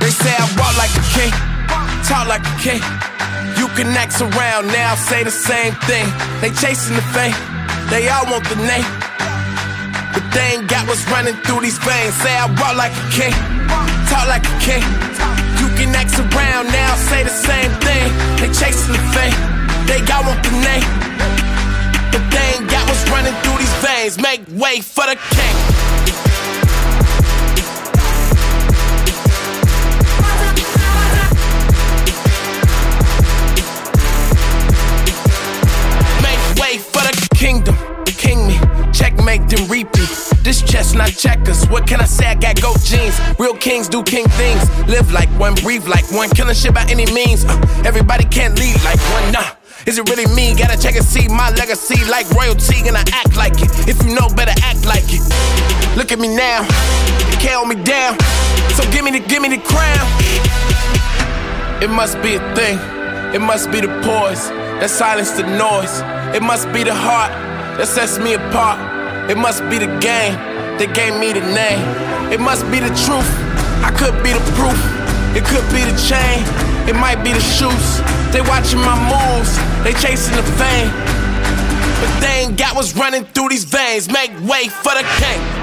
They say I walk like a king, talk like a king. You can act around now, say the same thing. They chasing the fame, they all want the name. But they ain't got what's running through these veins. Say I walk like a king, talk like a king. You can act around now, say the same thing. They chasing the fame, they all want the name. But they ain't got what's running through these veins. Make way for the king. Checkmate, then repeat. This chess, not checkers. What can I say? I got goat genes. Real kings do king things. Live like one, breathe like one. Killing shit by any means. Uh, everybody can't lead like one. Nah. Is it really me? Gotta check and see my legacy like royalty, and I act like it. If you know, better act like it. Look at me now, can't hold me down. So give me the, give me the crown. It must be a thing. It must be the poise that silence the noise. It must be the heart that sets me apart. It must be the game that gave me the name. It must be the truth. I could be the proof. It could be the chain. It might be the shoes. They watching my moves. They chasing the fame. But they ain't got what's running through these veins. Make way for the king.